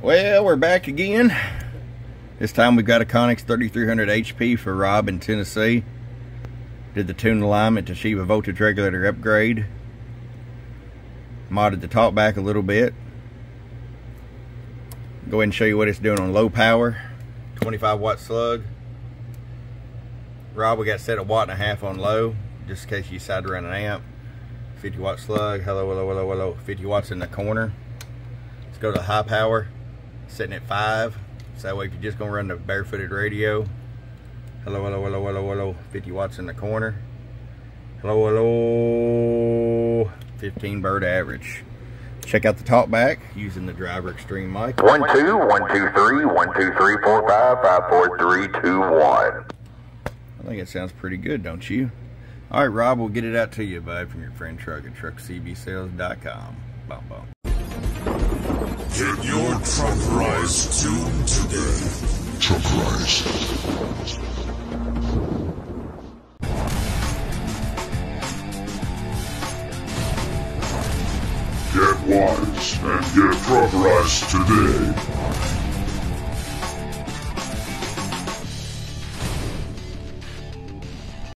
we're back again. This time we've got a Connex 3300 HP for Rob in Tennessee. Did the tune alignment to Toshiba voltage regulator upgrade. Modded the talk back a little bit. Go ahead and show you what it's doing on low power. 25 watt slug. Rob, we got set a watt and a half on low, just in case you decide to run an amp. 50 watt slug, hello, hello, hello, hello. 50 watts in the corner. Let's go to high power, setting at five. So that way if you're just gonna run the barefooted radio, hello, hello, hello, hello, hello, 50 watts in the corner. Hello, hello, 15 bird average. Check out the talkback using the driver extreme mic. One two one two three one two three four five five four three two one. I think it sounds pretty good, don't you? All right, Rob, we'll get it out to you, bud, from your friend Truck at truckcbsales.com. Bum, bum. Get your truck rise tuned today. Truck rise. Get wise and get truck rise today.